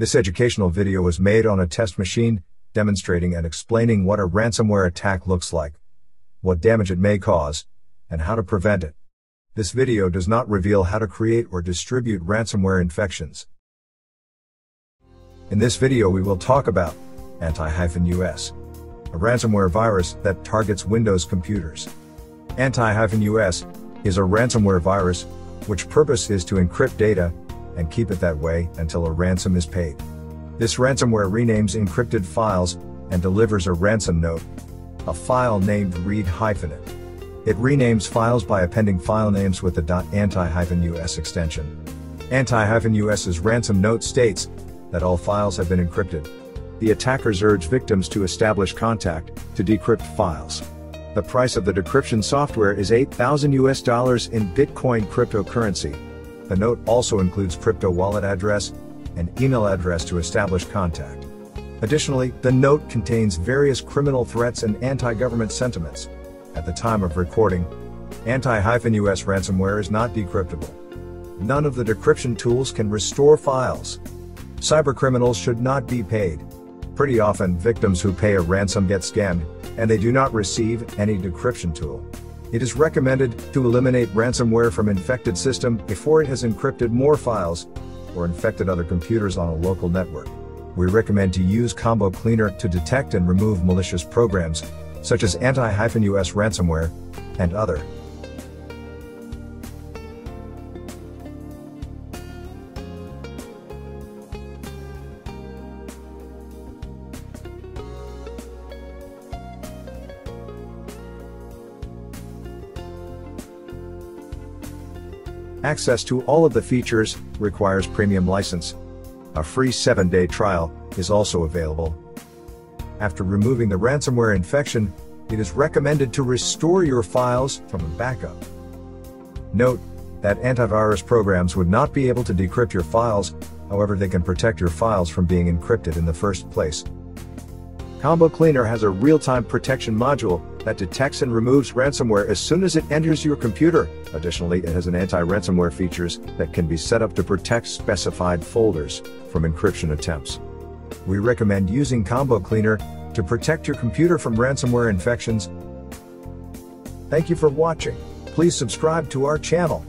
This educational video was made on a test machine, demonstrating and explaining what a ransomware attack looks like, what damage it may cause, and how to prevent it. This video does not reveal how to create or distribute ransomware infections. In this video we will talk about Anti-US, a ransomware virus that targets Windows computers. Anti-US is a ransomware virus, which purpose is to encrypt data and keep it that way until a ransom is paid. This ransomware renames encrypted files and delivers a ransom note, a file named read-it. It renames files by appending file names with the .anti-us extension. Anti-us's ransom note states that all files have been encrypted. The attackers urge victims to establish contact to decrypt files. The price of the decryption software is 8,000 US dollars in Bitcoin cryptocurrency. The note also includes crypto wallet address and email address to establish contact. Additionally, the note contains various criminal threats and anti-government sentiments. At the time of recording, anti-US ransomware is not decryptable. None of the decryption tools can restore files. Cybercriminals should not be paid. Pretty often, victims who pay a ransom get scammed, and they do not receive any decryption tool. It is recommended to eliminate ransomware from infected system before it has encrypted more files or infected other computers on a local network. We recommend to use Combo Cleaner to detect and remove malicious programs, such as anti-US ransomware, and other. Access to all of the features requires premium license. A free 7-day trial is also available. After removing the ransomware infection, it is recommended to restore your files from a backup. Note that antivirus programs would not be able to decrypt your files, however they can protect your files from being encrypted in the first place. Combo Cleaner has a real-time protection module that detects and removes ransomware as soon as it enters your computer. Additionally, it has an anti-ransomware features that can be set up to protect specified folders from encryption attempts. We recommend using Combo Cleaner to protect your computer from ransomware infections. Thank you for watching. Please subscribe to our channel.